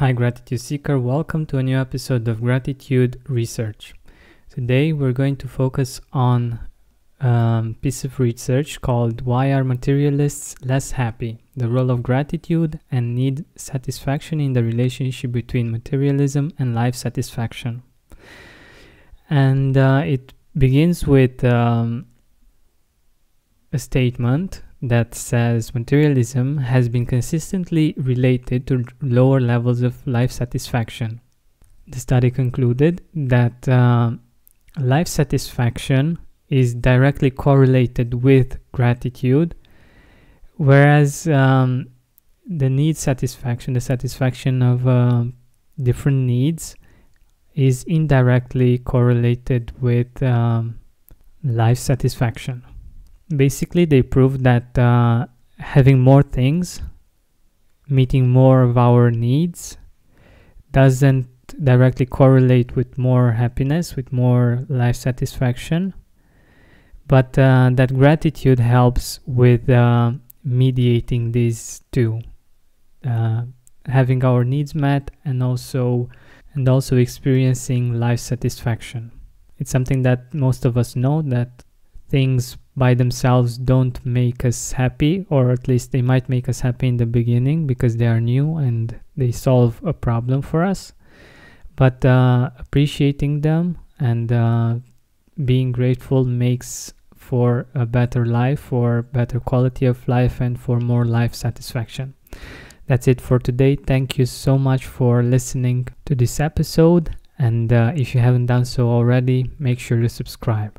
Hi, Gratitude Seeker. Welcome to a new episode of Gratitude Research. Today, we're going to focus on a um, piece of research called Why Are Materialists Less Happy? The Role of Gratitude and Need Satisfaction in the Relationship Between Materialism and Life Satisfaction. And uh, it begins with um, a statement that says materialism has been consistently related to lower levels of life satisfaction. The study concluded that uh, life satisfaction is directly correlated with gratitude, whereas um, the need satisfaction, the satisfaction of uh, different needs, is indirectly correlated with um, life satisfaction basically they proved that uh, having more things meeting more of our needs doesn't directly correlate with more happiness with more life satisfaction. But uh, that gratitude helps with uh, mediating these two uh, having our needs met and also and also experiencing life satisfaction. It's something that most of us know that things by themselves don't make us happy, or at least they might make us happy in the beginning because they are new and they solve a problem for us. But uh, appreciating them and uh, being grateful makes for a better life, for better quality of life, and for more life satisfaction. That's it for today. Thank you so much for listening to this episode. And uh, if you haven't done so already, make sure to subscribe.